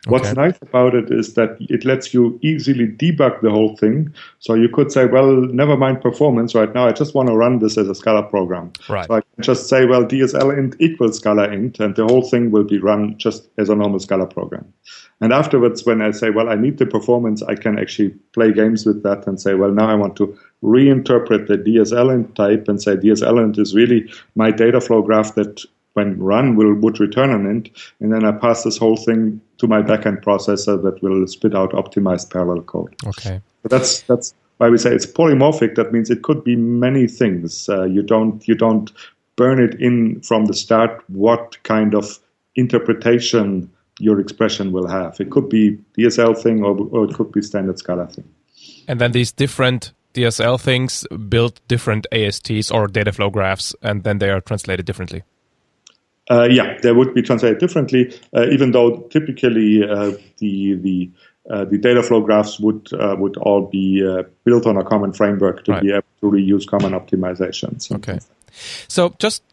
Okay. What's nice about it is that it lets you easily debug the whole thing. So you could say, well, never mind performance right now. I just want to run this as a Scala program. Right. So I can just say, well, DSL int equals Scala int, and the whole thing will be run just as a normal Scala program. And afterwards, when I say, well, I need the performance, I can actually play games with that and say, well, now I want to reinterpret the DSL int type and say DSL int is really my data flow graph that when run will would return an int, and then I pass this whole thing to my backend processor that will spit out optimized parallel code. Okay, but that's that's why we say it's polymorphic. That means it could be many things. Uh, you don't you don't burn it in from the start. What kind of interpretation your expression will have? It could be DSL thing, or, or it could be standard Scala thing. And then these different DSL things build different ASTs or data flow graphs, and then they are translated differently. Uh, yeah, they would be translated differently, uh, even though typically uh, the the uh, the data flow graphs would uh, would all be uh, built on a common framework to right. be able to reuse common optimizations. Okay, so just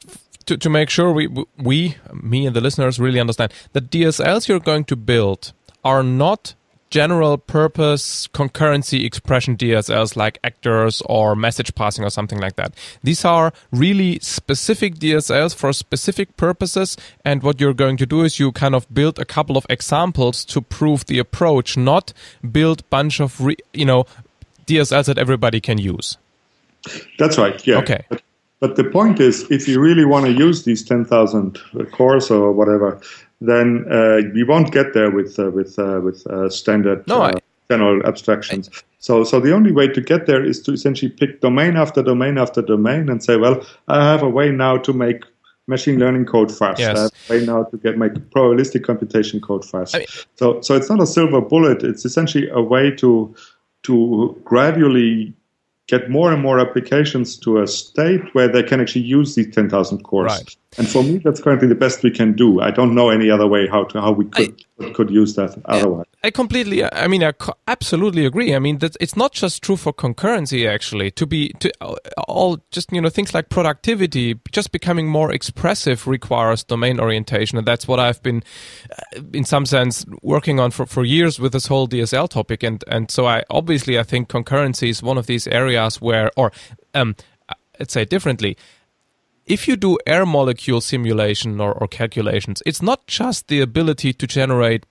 to, to make sure we we me and the listeners really understand the DSLs you're going to build are not general purpose concurrency expression DSLs like actors or message passing or something like that. These are really specific DSLs for specific purposes. And what you're going to do is you kind of build a couple of examples to prove the approach, not build bunch of, re, you know, DSLs that everybody can use. That's right. Yeah. Okay. But, but the point is, if you really want to use these 10,000 cores or whatever, then uh, we won't get there with uh, with uh, with uh, standard no, I, general abstractions. I, so so the only way to get there is to essentially pick domain after domain after domain and say, well, I have a way now to make machine learning code fast. Yes. I have a way now to get make probabilistic computation code fast. I mean, so so it's not a silver bullet. It's essentially a way to to gradually get more and more applications to a state where they can actually use these 10,000 cores. Right. And for me, that's currently the best we can do. I don't know any other way how to how we could I, could use that otherwise. I completely, I mean, I absolutely agree. I mean, that it's not just true for concurrency. Actually, to be to all just you know things like productivity, just becoming more expressive requires domain orientation, and that's what I've been, uh, in some sense, working on for, for years with this whole DSL topic. And and so I obviously I think concurrency is one of these areas where, or um, let's say differently if you do air molecule simulation or, or, calculations, it's not just the ability to generate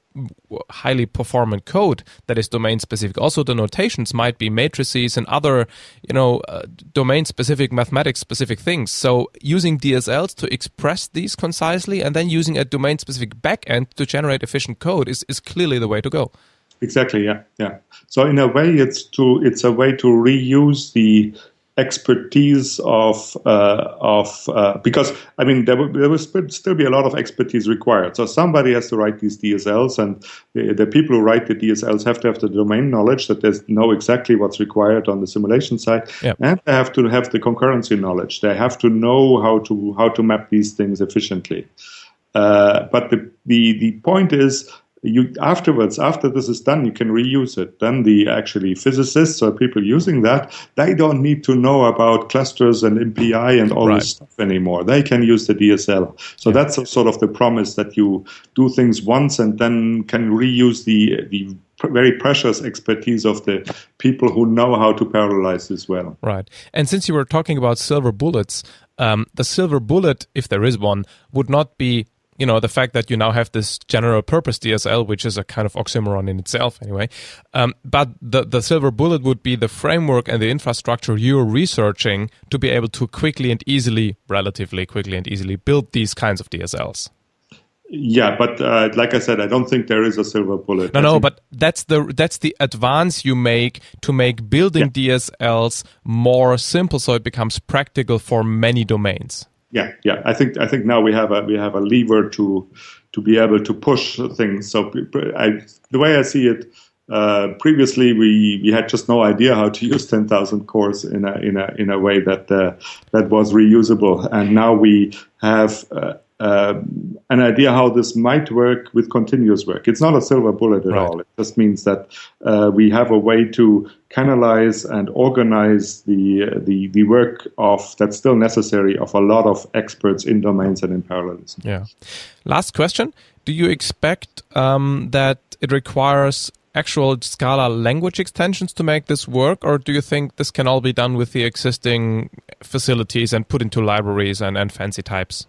highly performant code that is domain specific. Also, the notations might be matrices and other, you know, uh, domain specific, mathematics specific things. So, using DSLs to express these concisely and then using a domain specific backend to generate efficient code is, is clearly the way to go. Exactly. Yeah. Yeah. So, in a way, it's to it's a way to reuse the expertise of uh, of uh, because I mean there will, there will still be a lot of expertise required. So somebody has to write these DSLs, and the, the, people who write the DSLs have to have the domain knowledge that they know exactly what's required on the simulation side, yep. and they have to have the concurrency knowledge. They have to know how to how to map these things efficiently. Uh, but the, the the point is you afterwards, after this is done, you can reuse it. Then the actually physicists or people using that, they don't need to know about clusters and MPI and all right. this stuff anymore. They can use the DSL. So yeah. that's sort of the promise that you do things once and then can reuse the the very precious expertise of the people who know how to parallelize as well. Right. And since you were talking about silver bullets, um, the silver bullet, if there is one, would not be you know the fact that you now have this general purpose DSL, which is a kind of oxymoron in itself, anyway. Um, but the the silver bullet would be the framework and the infrastructure you're researching to be able to quickly and easily, relatively quickly and easily, build these kinds of DSLs. Yeah, but uh, like I said, I don't think there is a silver bullet. No, I no, but that's the that's the advance you make to make building DSLs more simple, so it becomes practical for many domains. Yeah, yeah. I think I think now we have a we have a lever to to be able to push things. So I, the way I see it, uh, previously we, we had just no idea how to (laughs) use 10,000 cores in a in a in a way that uh, that was reusable, and now we have. Uh, uh, an idea how this might work with continuous work. It's not a silver bullet at Right. all. It just means that uh, we have a way to canalize and organize the uh, the the work of that's still necessary of a lot of experts in domains and in parallelism. Yeah. Last question: Do you expect um, that it requires actual Scala language extensions to make this work, or do you think this can all be done with the existing facilities and put into libraries and, and fancy types?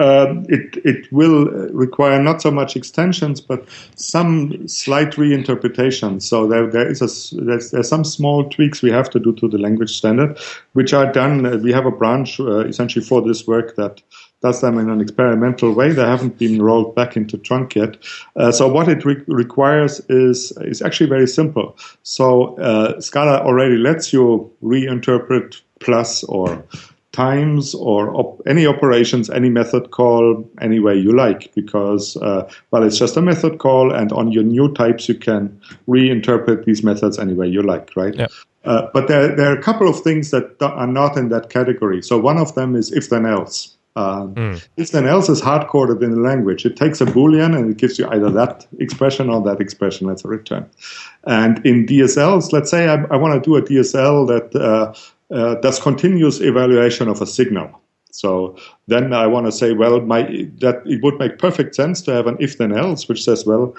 Um, it it will uh, require not so much extensions, but some slight reinterpretation. So there there is a there's, there's some small tweaks we have to do to the language standard, which are done. Uh, we have a branch uh, essentially for this work that does them in an experimental way. They haven't been rolled back into trunk yet. Uh, so what it re- requires is is actually very simple. So uh, Scala already lets you reinterpret plus or times or op- any operations, any method call, any way you like, because, uh, well, it's just a method call, and on your new types, you can reinterpret these methods any way you like, right? Yeah. Uh, but there, there are a couple of things that are not in that category. So one of them is if then else. Um, If then else is hard coded in the language. It takes a boolean and it gives you either that expression or that expression as a return. And in DSLs, let's say I, I want to do a DSL that uh, uh, does continuous evaluation of a signal. So then I want to say, well, my that it would make perfect sense to have an if then else, which says, well,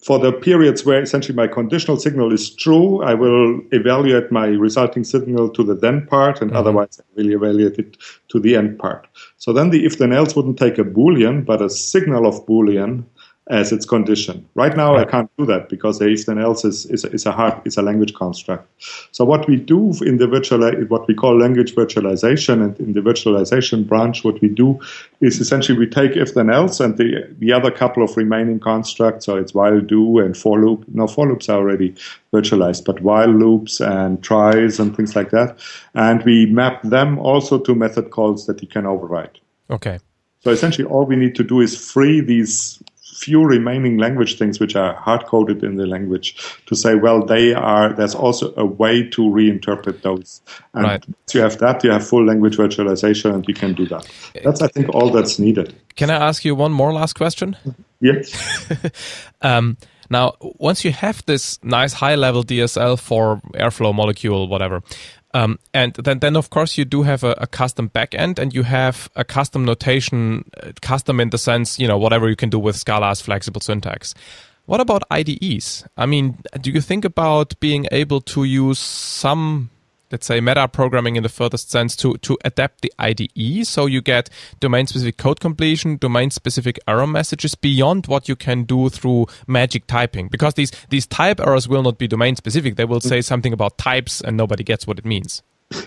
for the periods where essentially my conditional signal is true, I will evaluate my resulting signal to the then part, and otherwise I will evaluate it to the end part. So then the if then else wouldn't take a boolean, but a signal of boolean as its condition. Right now I can't do that because the if then else is, is, is a hard is a language construct. So what we do in the virtual what we call language virtualization and in the virtualization branch what we do is essentially we take if then else and the the other couple of remaining constructs so it's while do and for loop no for loops are already virtualized but while loops and tries and things like that and we map them also to method calls that you can override. Okay. So essentially, all we need to do is free these few remaining language things which are hard coded in the language to say, well, they are. There's also a way to reinterpret those, and Right. once you have that, you have full language virtualization, and you can do that. That's, I think, all that's needed. Can I ask you one more last question? Yes. (laughs) Um, now, once you have this nice high level DSL for airflow molecule, whatever, um, and then, then of course you do have a, a custom backend and you have a custom notation, uh, custom in the sense, you know, whatever you can do with Scala's flexible syntax. What about IDEs? I mean, do you think about being able to use some, let's say, meta programming in the furthest sense to, to adapt the IDE so you get domain specific code completion, domain specific error messages beyond what you can do through magic typing? Because these, these type errors will not be domain specific. They will say something about types and nobody gets what it means.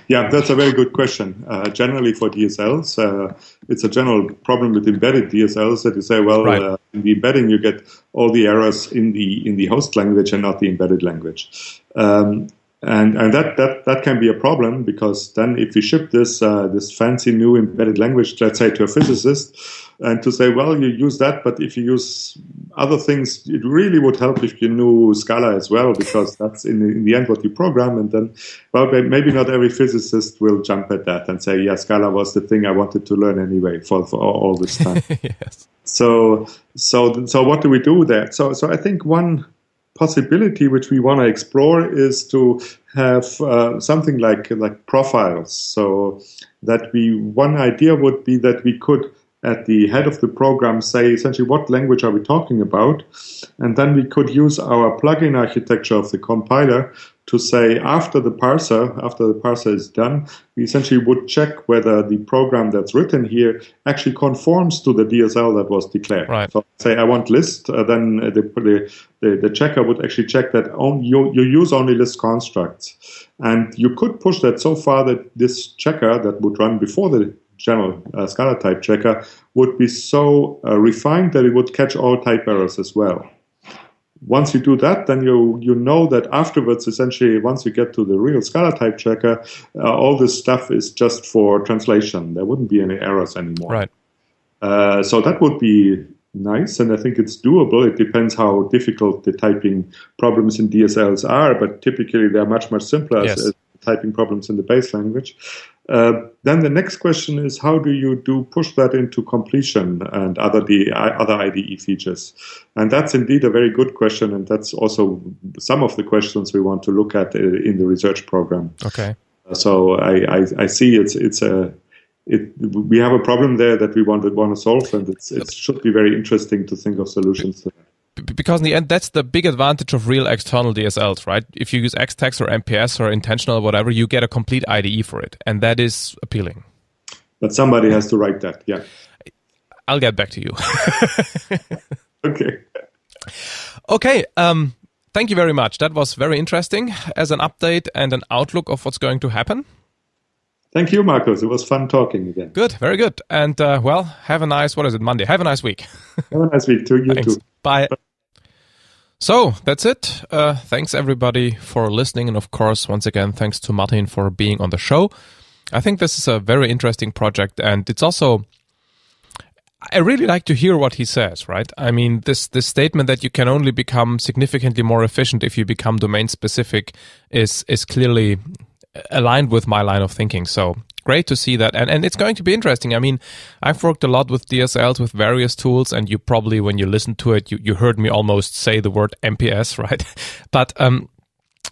Yeah, that's a very good question. Uh, generally, for DSLs, uh, it's a general problem with embedded DSLs that you say, well, Right. uh, in the embedding you get all the errors in the in the host language and not the embedded language. Um, and and that, that that can be a problem because then if you ship this uh, this fancy new embedded language, let's say to a physicist, and to say, well, you use that, but if you use other things, it really would help if you knew Scala as well, because that's in the, in the end what you program. And then, well, maybe not every physicist will jump at that and say, yeah, Scala was the thing I wanted to learn anyway for, for all all this (laughs) time. yes. So, so, so what do we do there? So, so I think one possibility which we want to explore is to have uh, something like like profiles. So that we one idea would be that we could at the head of the program say essentially what language are we talking about, and then we could use our plugin architecture of the compiler to say after the parser, after the parser is done, we essentially would check whether the program that's written here actually conforms to the DSL that was declared. Right. So say I want Liszt, uh, then the, the, the, the checker would actually check that on, you, you use only Liszt constructs. And you could push that so far that this checker that would run before the general uh, Scala type checker would be so uh, refined that it would catch all type errors as well. Once you do that, then you you know that afterwards, essentially, once you get to the real Scala type checker, uh, all this stuff is just for translation. There wouldn't be any errors anymore. Right. Uh, so that would be nice, and I think it's doable. It depends how difficult the typing problems in DSLs are, but typically they're much much simpler Yes. as, as typing problems in the base language. Uh, then the next question is how do you do push that into completion and other the other IDE features? And that's indeed a very good question, and that's also some of the questions we want to look at uh, in the research program. Okay. So I, I, I see it's it's a it, we have a problem there that we want to want to solve, and it's, it should be very interesting to think of solutions to because in the end that's the big advantage of real external DSLs, right? If you use Xtext or MPS or intentional or whatever, you get a complete IDE for it, and that is appealing. But somebody has to write that. Yeah. I'll get back to you. (laughs) Okay. okay. Um, thank you very much. That was very interesting as an update and an outlook of what's going to happen. Thank you, Markus. It was fun talking again. Good, very good. And uh, well, have a nice what is it Monday? Have a nice week. (laughs) Have a nice week too. You Thanks. too. Bye. So that's it. Uh, thanks everybody for listening, and of course, once again, thanks to Martin for being on the show. I think this is a very interesting project, and it's also. I really like to hear what he says, right? I mean, this this statement that you can only become significantly more efficient if you become domain specific is is clearly aligned with my line of thinking. So great to see that. And, and it's going to be interesting. I mean, I've worked a lot with DSLs with various tools and you probably, when you listen to it, you, you heard me almost say the word MPS, (laughs) right? But, um,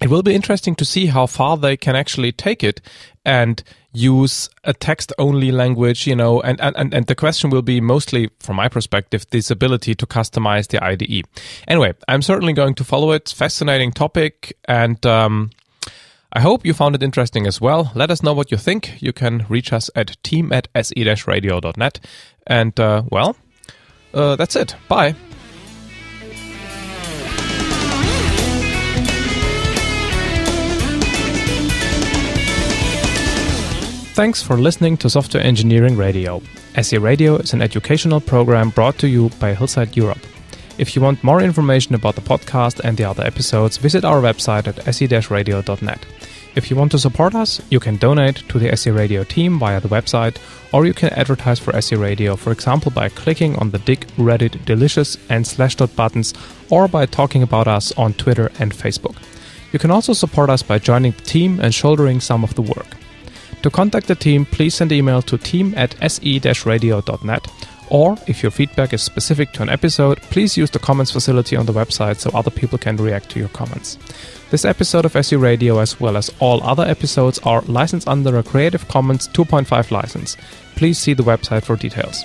it will be interesting to see how far they can actually take it and use a text only language, you know, and, and, and the question will be mostly, from my perspective, this ability to customize the IDE. Anyway, I'm certainly going to follow it. Fascinating topic. And, um, I hope you found it interesting as well. Let us know what you think. You can reach us at team at se-radio.net. And, uh, well, uh, that's it. Bye. Thanks for listening to Software Engineering Radio. SE Radio is an educational program brought to you by Hillside Europe. If you want more information about the podcast and the other episodes, visit our website at se-radio.net. If you want to support us, you can donate to the SE Radio team via the website, or you can advertise for SE Radio, for example, by clicking on the Digg, Reddit, Delicious, and Slashdot buttons, or by talking about us on Twitter and Facebook. You can also support us by joining the team and shouldering some of the work. To contact the team, please send email to team at se-radio.net. Or, if your feedback is specific to an episode, please use the comments facility on the website so other people can react to your comments. This episode of SE Radio, as well as all other episodes, are licensed under a Creative Commons 2.5 license. Please see the website for details.